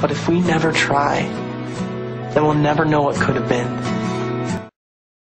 But if we never try, then we'll never know what could have been.